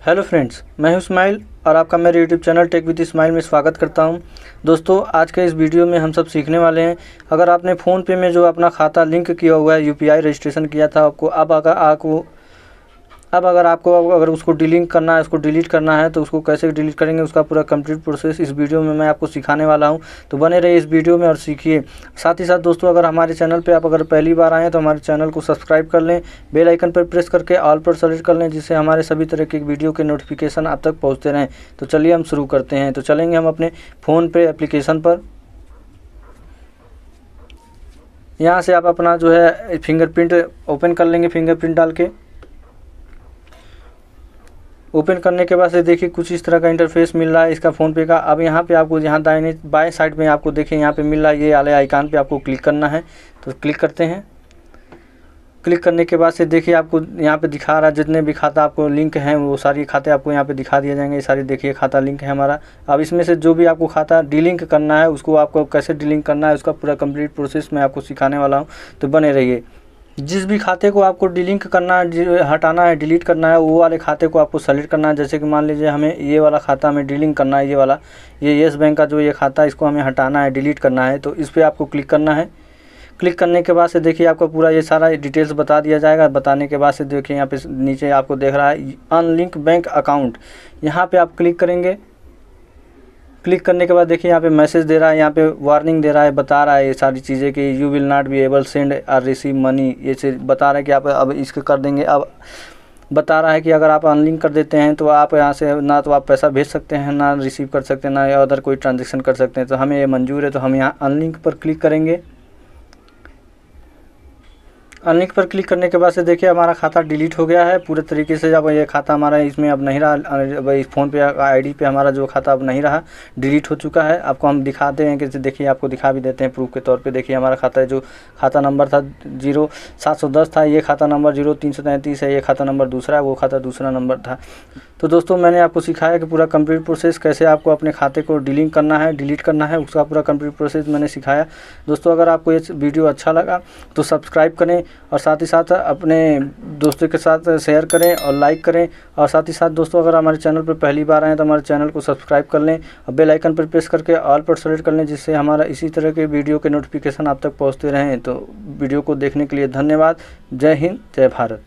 Hello friends, मैं हूँ इस्माइल और आपका मेरे YouTube channel tech with Ismail में स्वागत करता हूँ। दोस्तों, आज के इस वीडियो में हम सब सीखने वाले हैं। अगर आपने फ़ोन पे में जो अपना खाता लिंक किया हुआ है यूपीआई रजिस्ट्रेशन किया था, आपको अब अगर आपको अब अगर आपको, अगर उसको डिलीट करना है, उसको डिलीट करना है तो उसको कैसे डिलीट करेंगे, उसका पूरा कंप्लीट प्रोसेस इस वीडियो में मैं आपको सिखाने वाला हूँ। तो बने रहिए इस वीडियो में और सीखिए। साथ ही साथ दोस्तों, अगर हमारे चैनल पे आप अगर पहली बार आएँ तो हमारे चैनल को सब्सक्राइब कर लें। बेल आइकन पर प्रेस करके ऑल पर सेलेक्ट कर लें, जिससे हमारे सभी तरह के वीडियो के नोटिफिकेशन आप तक पहुँचते रहें। तो चलिए हम शुरू करते हैं। तो चलेंगे हम अपने फ़ोन पे एप्लीकेशन पर। यहाँ से आप अपना जो है फिंगरप्रिंट ओपन कर लेंगे फिंगरप्रिंट डाल के। ओपन करने के बाद से देखिए कुछ इस तरह का इंटरफेस मिल रहा है इसका फ़ोन पे का। अब यहाँ पे आपको यहाँ दाहिने बाएँ साइड में आपको देखिए यहाँ पे मिल रहा है, ये वाले आइकान पे आपको क्लिक करना है। तो क्लिक करते हैं। क्लिक करने के बाद से देखिए आपको यहाँ पे दिखा रहा है, जितने भी खाता आपको लिंक हैं, वो सारी खाते आपको यहाँ पे दिखा दिए जाएँगे। सारी देखिए खाता लिंक है हमारा। अब इसमें से जो भी आपको खाता डिलिंक करना है, उसको आपको कैसे डिलिंक करना है, उसका पूरा कंप्लीट प्रोसेस मैं आपको सिखाने वाला हूँ। तो बने रहिए। जिस भी खाते को आपको डिलिंक करना है हटाना है डिलीट करना है, वो वाले खाते को आपको सेलेक्ट करना है। जैसे कि मान लीजिए हमें ये वाला खाता हमें डिलिंक करना है, ये वाला, ये येस बैंक का जो ये खाता है, इसको हमें हटाना है डिलीट करना है तो इस पर आपको क्लिक करना है। क्लिक करने के बाद से देखिए आपको पूरा ये सारा डिटेल्स बता दिया जाएगा। बताने के बाद से देखिए यहाँ पे नीचे आपको देख रहा है अनलिंक बैंक अकाउंट यहाँ पे आप क्लिक करेंगे क्लिक करने के बाद देखिए यहाँ पे मैसेज दे रहा है, यहाँ पे वार्निंग दे रहा है, बता रहा है ये सारी चीज़ें कि you will not be able send or receive money ये चीज़ बता रहा है कि आप अब इसको कर देंगे। अब बता रहा है कि अगर आप अनलिंक कर देते हैं तो आप यहाँ से ना तो आप पैसा भेज सकते हैं, ना रिसीव कर सकते हैं, ना अदर कोई ट्रांजेक्शन कर सकते हैं। तो हमें ये मंजूर है तो हम यहाँ अनलिंक पर क्लिक करेंगे। अनलिंक पर क्लिक करने के बाद से देखिए हमारा खाता डिलीट हो गया है। पूरे तरीके से अब ये खाता हमारा इसमें अब नहीं रहा। अब इस फ़ोन पे आईडी पे हमारा जो खाता अब नहीं रहा, डिलीट हो चुका है। आपको हम दिखाते हैं कि देखिए, आपको दिखा भी देते हैं प्रूफ के तौर पे। देखिए, हमारा खाता है जो खाता नंबर था ज़ीरो सात सौ दस था, ये खाता नंबर ज़ीरो तीन सौ तैंतीस है, ये खाता नंबर दूसरा है, वो खाता दूसरा नंबर था। तो दोस्तों, मैंने आपको सिखाया कि पूरा कंप्लीट प्रोसेस कैसे आपको अपने खाते को डिलीट करना है डिलीट करना है, उसका पूरा कंप्लीट प्रोसेस मैंने सिखाया। दोस्तों, अगर आपको ये वीडियो अच्छा लगा तो सब्सक्राइब करें और साथ ही साथ अपने दोस्तों के साथ शेयर करें और लाइक करें। और साथ ही साथ दोस्तों, अगर हमारे चैनल पर पहली बार आएँ तो हमारे चैनल को सब्सक्राइब कर लें और बेलाइकन पर प्रेस करके ऑल पर सेलेक्ट कर लें, जिससे हमारा इसी तरह के वीडियो के नोटिफिकेशन आप तक पहुँचते रहें। तो वीडियो को देखने के लिए धन्यवाद। जय हिंद, जय भारत।